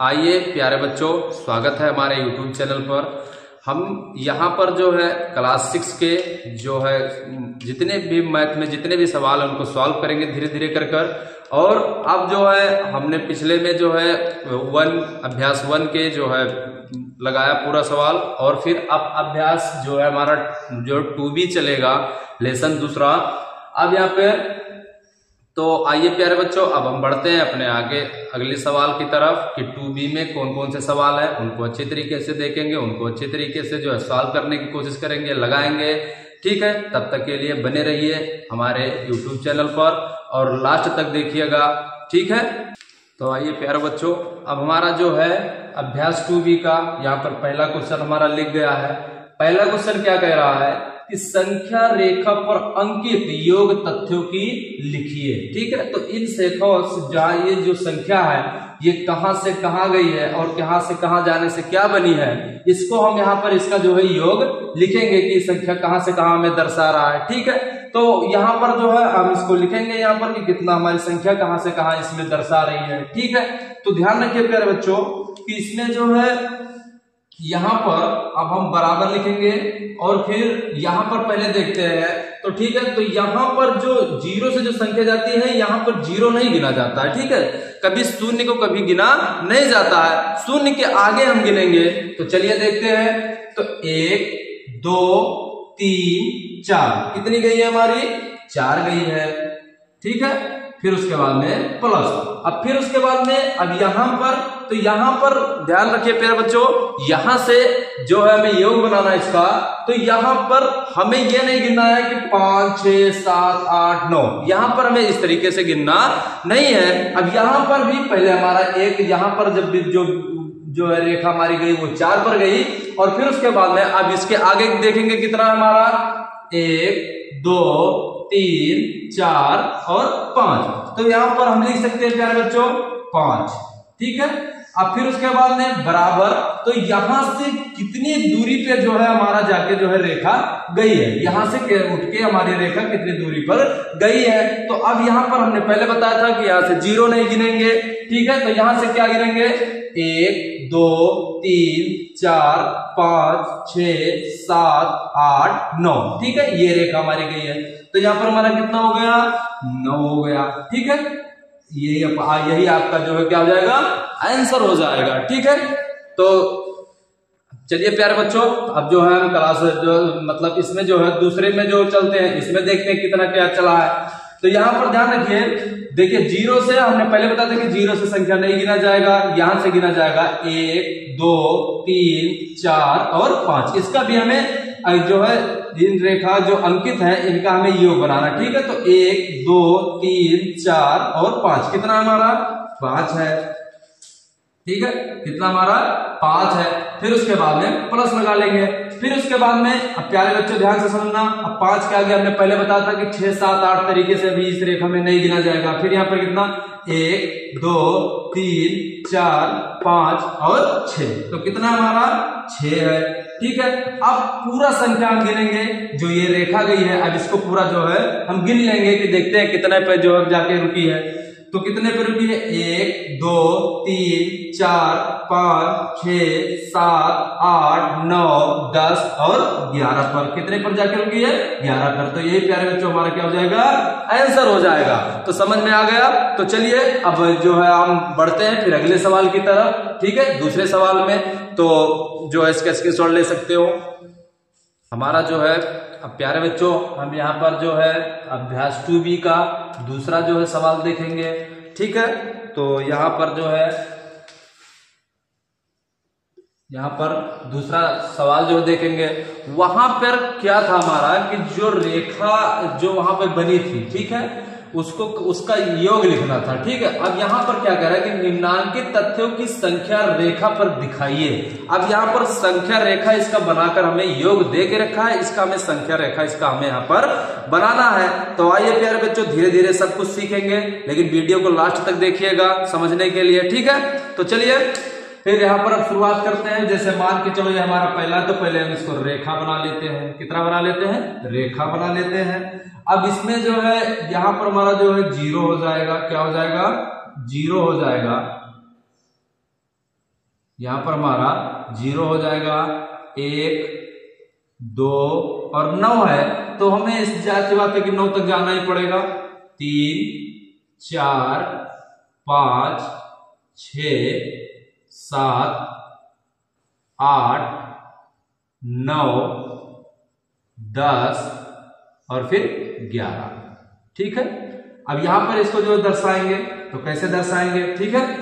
आइए प्यारे बच्चों, स्वागत है हमारे YouTube चैनल पर। हम यहाँ पर जो है क्लास सिक्स के जो है, जितने भी मैथ में जितने भी सवाल है, उनको सॉल्व करेंगे धीरे धीरे कर कर और अब जो है, हमने पिछले में जो है वन अभ्यास वन के जो है, लगाया पूरा सवाल। और फिर अब अभ्यास जो है हमारा, जो टू बी चलेगा लेसन दूसरा। अब यहाँ पे तो आइए प्यारे बच्चों, अब हम बढ़ते हैं अपने आगे, अगले सवाल की तरफ़ कि टू बी में कौन कौन से सवाल है, उनको अच्छे तरीके से देखेंगे, उनको अच्छे तरीके से जो है सॉल्व करने की कोशिश करेंगे, लगाएँगे। ठीक है, तब तक के लिए बने रहिए हमारे यूट्यूब चैनल पर और लास्ट तक देखिएगा। ठीक है? तो आइए प्यारे बच्चों, अब हमारा जो है अभ्यास टू बी का यहाँ पर पहला क्वेश्चन हमारा लिख गया है। पहला क्वेश्चन क्या कह रहा है? कि संख्या रेखा पर अंकित योग तथ्यों की लिखिए ठीक है? तो इन शेखों से जहाँ ये जो संख्या है, ये कहाँ से कहाँ गई है और कहाँ से कहाँ जाने से क्या बनी है, इसको हम यहाँ पर इसका जो है योग लिखेंगे कि संख्या कहाँ से कहाँ हमें दर्शा रहा है। ठीक है? तो यहाँ पर जो है हम इसको लिखेंगे यहाँ पर कि कितना हमारी संख्या कहाँ से कहाँ इसमें दर्शा रही है। ठीक है? तो ध्यान रखिए प्यारे बच्चों कि इसमें जो है यहाँ पर अब हम बराबर लिखेंगे और फिर यहाँ पर पहले देखते हैं। तो ठीक है तो यहाँ पर जो ज़ीरो से जो संख्या जाती है, यहाँ पर ज़ीरो नहीं गिना जाता है, ठीक है? कभी शून्य को कभी गिना नहीं जाता है। शून्य के आगे हम गिनेंगे। तो चलिए देखते हैं। तो एक, दो, तीन, चार। कितनी गई है हमारी? चार गई है। ठीक है? फिर उसके बाद में प्लस अब फिर उसके बाद में, अब यहाँ पर तो यहाँ पर ध्यान रखिए प्यारे बच्चों, यहाँ से जो है हमें योग बनाना है इसका तो यहाँ पर हमें यह नहीं गिनना है कि पाँच, छह, सात, आठ, नौ। यहाँ पर हमें इस तरीके से गिनना नहीं है। अब यहाँ पर भी पहले हमारा एक, यहाँ पर जब भी जो जो है रेखा मारी गई, वो चार पर गई, और फिर उसके बाद में, अब इसके आगे देखेंगे कितना हमारा? एक, दो तीन, चार और पाँच। तो यहाँ पर हम लिख सकते हैं, प्यारे बच्चों, पाँच। ठीक है? अब फिर उसके बाद में बराबर। तो यहाँ से कितनी दूरी पे जो है हमारा जाके जो है रेखा गई है? यहाँ से उठ के हमारी रेखा कितनी दूरी पर गई है? तो अब यहाँ पर हमने पहले बताया था कि यहाँ से ज़ीरो नहीं गिनेंगे। ठीक है? तो यहाँ से क्या गिनेंगे? एक, दो, तीन, चार, पाँच, छ, सात, आठ, नौ। ठीक है? ये रेखा हमारी गई है। तो यहाँ पर हमारा कितना हो गया? नौ हो गया। ठीक है? यही यही आपका जो है क्या हो जाएगा? आंसर हो जाएगा। ठीक है? तो चलिए प्यारे बच्चों, अब जो है हम क्लास जो मतलब इसमें जो है दूसरे में जो चलते हैं, इसमें देखते हैं कितना क्या चला है। तो यहाँ पर ध्यान रखिए, देखिए ज़ीरो से हमने पहले बता दें कि ज़ीरो से संख्या नहीं गिना जाएगा, यहाँ से गिना जाएगा एक, दो, तीन, चार और पाँच। इसका भी हमें जो है इन रेखा जो अंकित है, इनका हमें योग बनाना। ठीक है तो एक, दो, तीन, चार और पाँच। कितना हमारा? पाँच है। ठीक है, कितना हमारा? पाँच है। फिर उसके बाद में प्लस लगा लेंगे। फिर उसके बाद में, अब प्यारे बच्चों, ध्यान से समझना, अब पाँच के आगे हमने पहले बताया था कि छह, सात, आठ तरीके से अभी इस रेखा में नहीं गिना जाएगा। फिर यहाँ पर कितना? एक, दो, तीन, चार, पाँच और छ तो कितना हमारा? छ है। ठीक है? अब पूरा संख्या हम गिनेंगे, जो ये रेखा गई है, अब इसको पूरा जो है, हम गिन लेंगे कि देखते हैं कितने पे जो है जाके रुकी है। तो कितने पर रुकी है? एक, दो, तीन, चार, पाँच, छ, सात, आठ, नौ, दस और ग्यारह पर। कितने पर जाके रुकी है ग्यारह पर। तो यही प्यारे बच्चों, हमारा क्या हो जाएगा? आंसर हो जाएगा। तो समझ में आ गया? तो चलिए, अब जो है हम बढ़ते हैं फिर अगले सवाल की तरफ़। ठीक है? दूसरे सवाल में तो जो है इसका स्क्रीन ले सकते हो। हमारा जो है, अब प्यारे बच्चों, हम यहाँ पर जो है, अभ्यास टू बी का दूसरा जो है सवाल देखेंगे। ठीक है? तो यहाँ पर जो है, यहाँ पर दूसरा सवाल जो देखेंगे। वहाँ पर क्या था हमारा कि जो रेखा जो वहाँ पर बनी थी, ठीक है? उसको, उसका योग लिखना था, ठीक है? अब यहाँ पर क्या कह रहा है कि निम्नांकित तथ्यों की संख्या रेखा पर दिखाइए। अब यहाँ पर संख्या रेखा इसका बनाकर हमें योग दे के रखा है, इसका हमें संख्या रेखा, इसका हमें यहाँ पर बनाना है। तो आइए प्यारे बच्चों धीरे धीरे सब कुछ सीखेंगे, लेकिन वीडियो को लास्ट तक देखिएगा समझने के लिए, ठीक है? तो चलिए फिर यहाँ पर अब शुरुआत करते हैं। जैसे मान के चलो ये हमारा पहला तो पहले हम इसको रेखा बना लेते हैं। कितना बना लेते हैं? रेखा बना लेते हैं। अब इसमें जो है, यहाँ पर हमारा जो है ज़ीरो हो जाएगा। क्या हो जाएगा? ज़ीरो हो जाएगा। यहाँ पर हमारा ज़ीरो हो जाएगा। एक, दो और नौ है। तो हमें इस जाति बात है कि नौ तक जाना ही पड़ेगा। तीन, चार, पाँच, छ सात, आठ, नौ, दस और फिर ग्यारह। ठीक है? अब यहाँ पर इसको जो दर्शाएँगे तो कैसे दर्शाएँगे? ठीक है?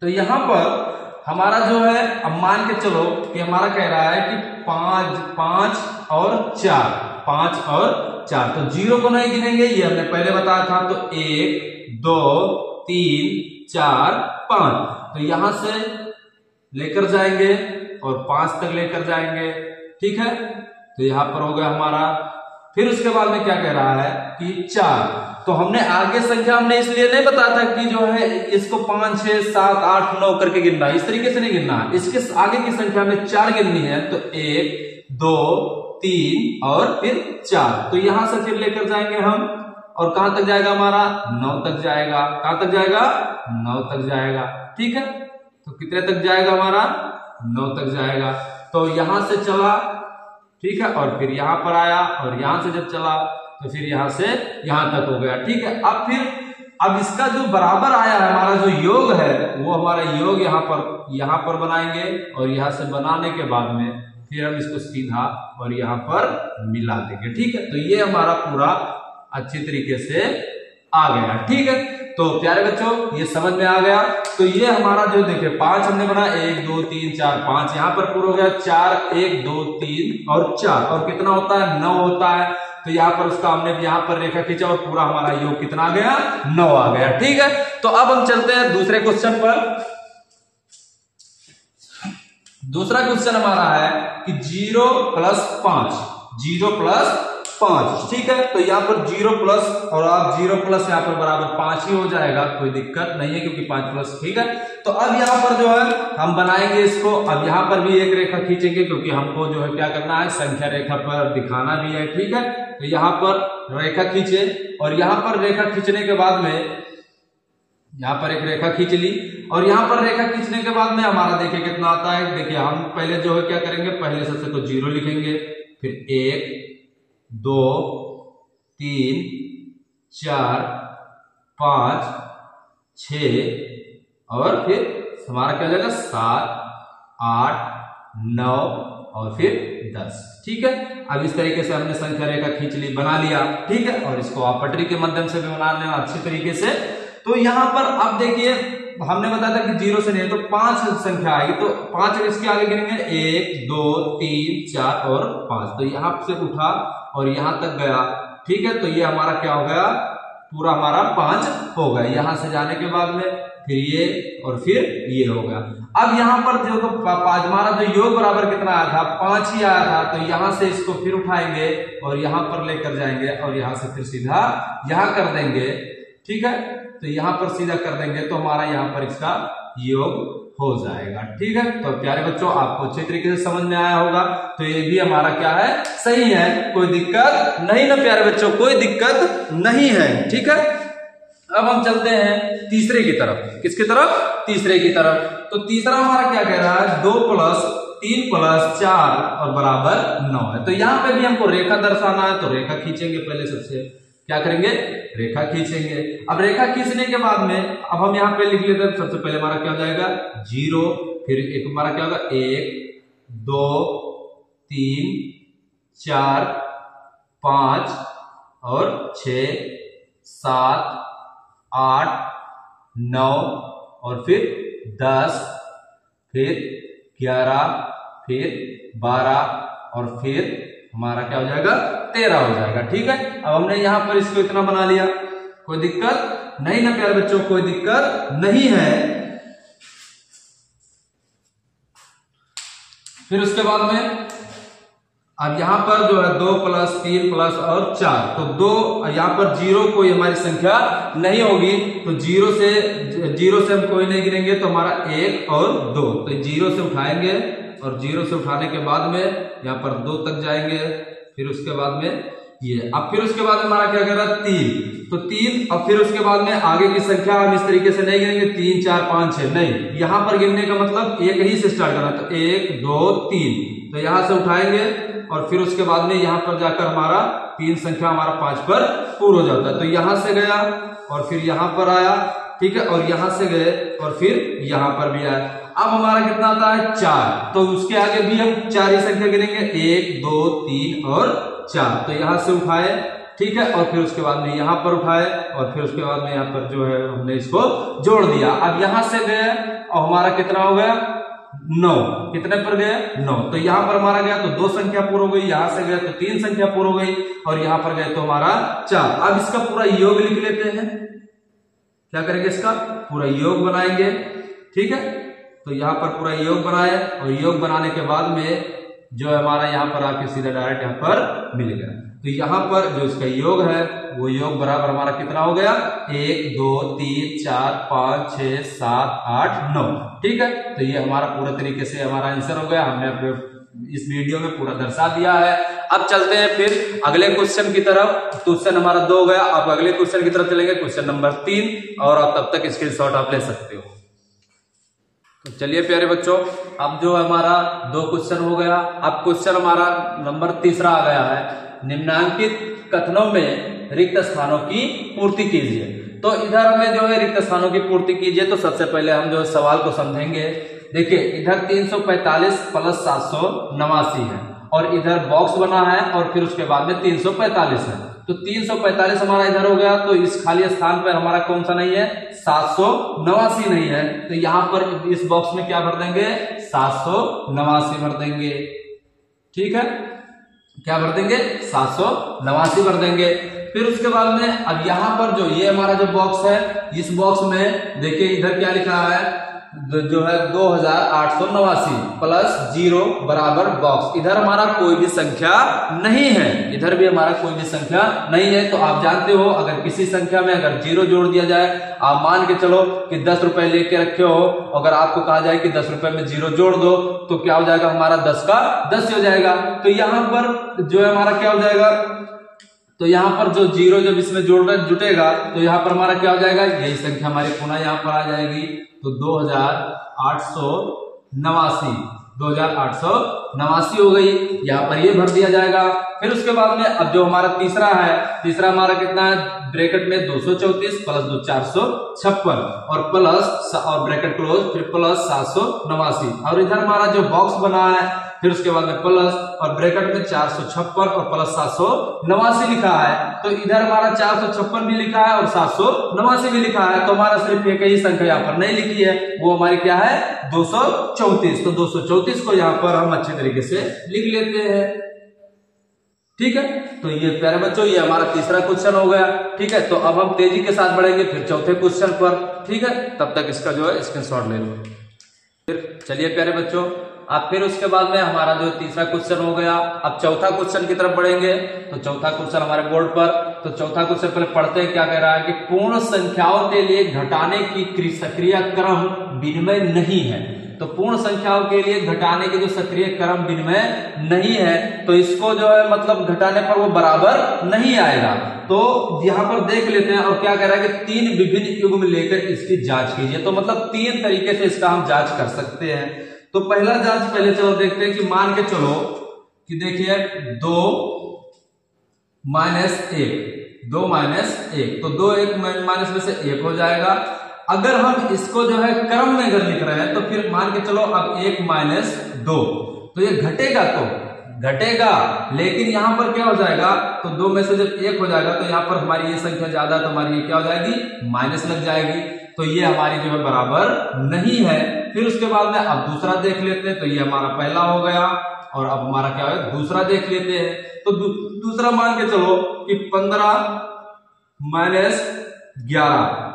तो यहाँ पर हमारा जो है, अब मान के चलो कि हमारा कह रहा है कि पाँच पाँच और चार, पाँच और चार। तो ज़ीरो को नहीं गिनेंगे, ये हमने पहले बताया था तो एक, दो, तीन, चार पाँच। तो यहाँ से लेकर जाएँगे और पाँच तक लेकर जाएँगे। ठीक है? तो यहाँ पर हो गया हमारा। फिर उसके बाद में क्या कह रहा है कि चार। तो हमने आगे संख्या हमने इसलिए नहीं बताया था कि जो है इसको पाँच, छह, सात, आठ, नौ करके गिनना इस तरीके से नहीं गिनना इसके आगे की संख्या में चार गिननी है तो एक, दो, तीन और फिर चार। तो यहाँ से फिर लेकर जाएँगे हम। और कहाँ तक जाएगा हमारा? नौ तक जाएगा। कहाँ तक जाएगा? नौ तक जाएगा। ठीक है? तो कितने तक जाएगा हमारा? नौ तक जाएगा। तो यहाँ से चला, ठीक है? और फिर यहाँ पर आया और यहाँ से जब चला तो फिर यहाँ से यहाँ तक हो गया। ठीक है? अब फिर, अब इसका जो बराबर आया है, हमारा जो योग है, वो हमारा योग यहाँ पर यहाँ पर बनाएँगे और यहाँ से बनाने के बाद में फिर हम इसको सीधा और यहाँ पर मिला देंगे। ठीक है? तो ये हमारा पूरा अच्छी तरीके से आ गया ठीक है? तो प्यारे बच्चों, ये समझ में आ गया। तो ये हमारा जो देखे पाँच हमने बना, एक, दो, तीन, चार, पाँच, यहाँ पर पूरा हो गया, चार, एक, दो, तीन और चार। और कितना होता है? नौ होता है। तो यहाँ पर उसका हमने यहाँ पर रेखा खींचा और पूरा हमारा योग कितना आ गया? नौ आ गया। ठीक है? तो अब हम चलते हैं दूसरे क्वेश्चन पर। दूसरा क्वेश्चन हमारा है कि ज़ीरो प्लस पाँच, ज़ीरो प्लस पाँच, ठीक है? तो यहाँ पर ज़ीरो प्लस और आप ज़ीरो प्लस यहाँ पर बराबर पाँच ही हो जाएगा, कोई दिक्कत नहीं है क्योंकि पाँच प्लस, ठीक है? तो अब यहाँ पर जो है, हम बनाएँगे इसको। अब यहाँ पर भी एक रेखा खींचेंगे क्योंकि हमको जो है क्या करना है, संख्या रेखा पर दिखाना भी है, ठीक है? तो यहाँ पर रेखा खींचे और यहाँ पर रेखा खींचने के बाद में, यहाँ पर एक रेखा खींच ली और यहाँ पर रेखा खींचने के बाद में हमारा देखिए कितना आता है। देखिए, हम पहले जो है क्या करेंगे, पहले सबसे तो ज़ीरो लिखेंगे, फिर एक दो, तीन, चार, पाँच, छ और फिर हमारा क्या हो जाएगा? सात, आठ, नौ और फिर दस। ठीक है? अब इस तरीके से हमने संख्या रेखा खींच ली, बना लिया। ठीक है? और इसको आप पटरी के माध्यम से भी बना लेना, अच्छी तरीके से। तो यहाँ पर अब देखिए हमने बताया था कि ज़ीरो से नहीं तो पाँच संख्या आएगी तो पाँच इसके आगे गिनेंगे एक, दो, तीन, चार और पाँच। तो यहाँ से उठा और यहाँ तक गया। ठीक है तो ये हमारा क्या हो गया? पूरा हमारा पाँच हो गया। यहाँ से जाने के बाद में फिर ये और फिर ये हो गया। अब यहाँ पर जो तो हमारा जो योग बराबर कितना आया था? पाँच ही आया था। तो यहाँ से इसको फिर उठाएँगे और यहाँ पर लेकर जाएँगे और यहाँ से फिर सीधा यहाँ कर देंगे। ठीक है? तो यहाँ पर सीधा कर देंगे तो हमारा यहाँ पर इसका योग हो जाएगा। ठीक है? तो प्यारे बच्चों, आपको अच्छे तरीके से समझ में आया होगा। तो ये भी हमारा क्या है? सही है। कोई दिक्कत नहीं ना प्यारे बच्चों, कोई दिक्कत नहीं है। ठीक है? अब हम चलते हैं तीसरे की तरफ़। किसकी तरफ़? तीसरे की तरफ़। तो तीसरा हमारा क्या कह रहा है? दो प्लस तीन प्लस चार और बराबर नौ है। तो यहाँ पे भी हमको रेखा दर्शाना है तो रेखा खींचेंगे पहले सबसे। क्या करेंगे? रेखा खींचेंगे। अब रेखा खींचने के बाद में, अब हम यहाँ पे लिख लेते हैं, सबसे पहले हमारा क्या हो जाएगा? ज़ीरो, फिर एक, हमारा क्या होगा? एक, दो, तीन, चार, पाँच, और छ, सात, आठ, नौ, और फिर दस, फिर ग्यारह, फिर बारह, और फिर हमारा क्या हो जाएगा? तेरह हो जाएगा, ठीक है? अब हमने यहाँ पर इसको इतना बना लिया। कोई दिक्कत नहीं ना, प्यारे बच्चों, कोई दिक्कत नहीं है। फिर उसके बाद में, अब यहाँ पर जो है दो प्लस तीन प्लस और चार तो दो, यहाँ पर ज़ीरो कोई हमारी संख्या नहीं होगी। तो ज़ीरो से ज़ीरो से हम कोई नहीं गिरेंगे तो हमारा एक और दो। तो ज़ीरो से उठाएँगे और ज़ीरो से उठाने के बाद में यहाँ पर दो तक जाएँगे। फिर उसके बाद में ये। अब फिर उसके बाद हमारा क्या कर रहा है? तीन। तो तीन, अब फिर उसके बाद में आगे की संख्या हम इस तरीके से नहीं गिनेंगे तीन, चार, पाँच, छह। नहीं, यहाँ पर गिनने का मतलब एक ही से स्टार्ट करना। तो एक, दो, तीन। तो यहाँ से उठाएँगे और फिर उसके बाद में यहाँ पर जाकर हमारा तीन संख्या हमारा पाँच पर पूर्ण हो जाता है। तो यहाँ से गया और फिर यहाँ पर आया। ठीक है, और यहाँ से गए, और फिर यहाँ पर भी आए। अब हमारा कितना आता है? चार। तो उसके आगे भी हम चार ही संख्या गिनेंगे। एक, दो, तीन और चार। तो यहाँ से उठाए, ठीक है, और फिर उसके बाद में यहाँ पर उठाए, और फिर उसके बाद में यहाँ पर जो है हमने इसको जोड़ दिया। अब यहाँ से गए, और हमारा कितना हो गया? नौ। कितने पर गए? नौ। तो यहाँ पर हमारा गया तो दो संख्या पूर्ण हो गई। यहाँ से गए तो तीन संख्या पूर्ण हो गई, और यहाँ पर गए तो हमारा चार। अब इसका पूरा योग लिख लेते हैं। क्या करेंगे इसका? पूरा योग बनाएँगे। ठीक है? तो यहाँ पर पूरा योग बनाए और योग बनाने के बाद में जो हमारा यहाँ पर आपके सीधा डायरेक्ट यहाँ पर मिलेगा तो यहाँ पर जो इसका योग है, वो योग बराबर हमारा कितना हो गया? एक, दो, तीन, चार, पाँच छ सात, आठ, नौ। ठीक है? तो ये हमारा पूरे तरीके से हमारा आंसर हो गया। हमने अपने इस वीडियो में पूरा दर्शा दिया है। अब चलते हैं फिर अगले क्वेश्चन की तरफ़। क्वेश्चन हमारा दो हो गया। अब अगले क्वेश्चन की तरफ़ चलेंगे। क्वेश्चन नंबर तीन। और आप तब तक स्क्रीन शॉट आप ले सकते हो। तो चलिए प्यारे बच्चों, अब जो हमारा दो क्वेश्चन हो गया। अब क्वेश्चन हमारा नंबर तीसरा आ गया है। निम्नांकित कथनों में रिक्त स्थानों की पूर्ति कीजिए। तो इधर हमें जो है रिक्त स्थानों की पूर्ति कीजिए। तो सबसे पहले हम जो सवाल को समझेंगे। देखिए, इधर 345 प्लस सात नवासी है। और इधर बॉक्स बना है और फिर उसके बाद में 345 है। तो 345 हमारा इधर हो गया तो इस खाली स्थान पर हमारा कौन सा नहीं है? सात नवासी नहीं है। तो यहाँ पर इस बॉक्स में क्या भर देंगे? सात नवासी भर देंगे। ठीक है? क्या भर देंगे? सात नवासी भर देंगे। फिर उसके बाद में, अब यहाँ पर जो ये हमारा जो बॉक्स है, इस बॉक्स में देखिए इधर क्या लिखा है? जो है दो हज़ार आठ सौ नवासी प्लस ज़ीरो बराबर बॉक्स। इधर हमारा कोई भी संख्या नहीं है। इधर भी हमारा कोई भी संख्या नहीं है। तो आप जानते हो, अगर किसी संख्या में अगर ज़ीरो जोड़ दिया जाए, आप मान के चलो कि दस रुपए लेके रखे हो। अगर आपको कहा जाए कि दस रुपए में ज़ीरो जोड़ दो तो क्या हो जाएगा? हमारा दस का दस हो जाएगा। तो यहाँ पर जो है हमारा क्या हो जाएगा? तो यहाँ पर जो ज़ीरो जब इसमें जोड़ जुटेगा तो यहाँ पर हमारा क्या हो जाएगा? यही संख्या हमारी पुनः यहाँ पर आ जाएगी। तो दो हज़ार आठ सौ नवासी, दो हज़ार आठ सौ नवासी हो गई। यहाँ पर ये भर दिया जाएगा। फिर उसके बाद में अब जो हमारा तीसरा है, तीसरा हमारा कितना है? ब्रैकेट में दो सौ चौतीस प्लस दो चार सौ छप्पन और प्लस और ब्रैकेट क्लोज, फिर प्लस सात सौ नवासी। और इधर हमारा जो बॉक्स बना है फिर उसके बाद में प्लस और ब्रैकेट में चार सौ छप्पन और प्लस सात सौ नवासी लिखा है। तो इधर हमारा चार सौ छप्पन भी लिखा है और सात सौ नवासी भी लिखा है। तो हमारा सिर्फ़ एक ही संख्या यहाँ पर नहीं लिखी है। वो हमारी क्या है? दो सौ चौतीस। तो दो सौ चौतीस को यहाँ पर हम अच्छे तरीके से लिख लेते हैं। ठीक है? तो ये प्यारे बच्चों, ये हमारा तीसरा क्वेश्चन हो गया। ठीक है? तो अब हम तेज़ी के साथ बढ़ेंगे फिर चौथे क्वेश्चन पर। ठीक है? तब तक इसका जो है स्क्रीन ले लो। फिर चलिए प्यारे बच्चों अब फिर उसके बाद में हमारा जो तीसरा क्वेश्चन हो गया, अब चौथा क्वेश्चन की तरफ़ बढ़ेंगे। तो चौथा क्वेश्चन हमारे बोर्ड पर। तो चौथा क्वेश्चन पहले पढ़ते हैं, क्या कह रहा है कि पूर्ण संख्याओं के लिए घटाने की सक्रिय क्रम विनिमय नहीं है। तो पूर्ण संख्याओं के लिए घटाने के जो सक्रिय क्रम विनिमय नहीं है तो इसको जो है मतलब घटाने पर वो बराबर नहीं आएगा। तो यहाँ पर देख लेते हैं, और क्या कह रहा है कि तीन विभिन्न युग में लेकर इसकी जाँच कीजिए। तो मतलब तीन तरीके से इसका हम जाँच कर सकते हैं। तो पहला जाँच पहले चलो देखते हैं कि मान के चलो कि देखिए दो माइनस एक, दो माइनस एक तो दो एक माइनस में से एक हो जाएगा। अगर हम इसको जो है क्रम में अगर लिख रहे हैं तो फिर मान के चलो अब एक माइनस दो तो ये घटेगा तो घटेगा, लेकिन यहाँ पर क्या हो जाएगा? तो दो में से जब एक हो जाएगा तो यहाँ पर हमारी ये संख्या ज़्यादा तो हमारी ये क्या हो जाएगी? माइनस लग जाएगी। तो ये हमारी जो है बराबर नहीं है। फिर उसके बाद में अब दूसरा देख लेते हैं तो ये हमारा पहला हो गया और अब हमारा क्या हो गया दूसरा देख लेते हैं। तो दू, दूसरा मान के चलो कि पंद्रह माइनस ग्यारह।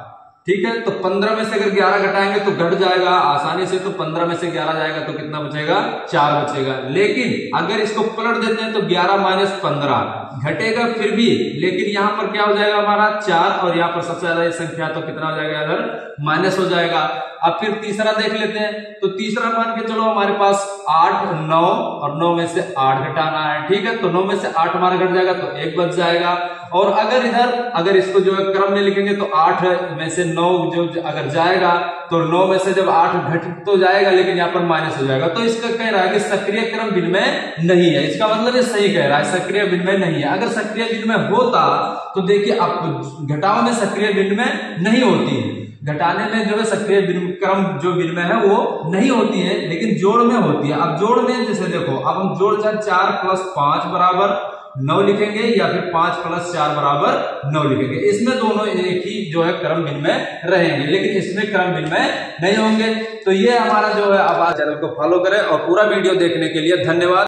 ठीक है तो पंद्रह में से अगर ग्यारह घटाएँगे तो घट जाएगा, आसानी से तो पंद्रह में से ग्यारह जाएगा तो कितना बचेगा? चार बचेगा। लेकिन अगर इसको पलट देते हैं तो ग्यारह माइनस पंद्रह घटेगा फिर भी, लेकिन यहाँ पर क्या हो जाएगा हमारा? चार, और यहाँ पर सबसे ज़्यादा संख्या तो कितना हो जाएगा अगर माइनस हो जाएगा। अब फिर तीसरा देख लेते हैं तो तीसरा मान के चलो हमारे पास आठ, नौ, और नौ में से आठ घटाना है, ठीक है? तो नौ में से आठ हमारा घट जाएगा तो एक बच जाएगा। और अगर इधर, अगर इसको जो है क्रम में लिखेंगे तो आठ में से नौ जो अगर जाएगा तो नौ में से जब आठ घट तो जाएगा, लेकिन यहाँ पर माइनस हो जाएगा। तो इसका कह रहा है कि सक्रिय क्रम विनिमय नहीं है। इसका मतलब ये सही कह रहा है, सक्रिय विनिमय नहीं है। अगर सक्रिय विनिमय होता तो देखिए अब घटाव में सक्रिय विनिमय नहीं होती है। घटाने में जो है सक्रिय क्रम जो विनिमय है वो नहीं होती है, लेकिन जोड़ में होती है। अब जोड़ में जैसे देखो, अब हम जोड़ चाहे चार प्लस पाँच बराबर नौ लिखेंगे या फिर पाँच प्लस चार बराबर नौ लिखेंगे। इसमें दोनों एक ही जो है क्रम विनिमय रहेंगे, लेकिन इसमें क्रम विनिमय नहीं होंगे। तो ये हमारा जो है आप चैनल को फॉलो करें और पूरा वीडियो देखने के लिए धन्यवाद।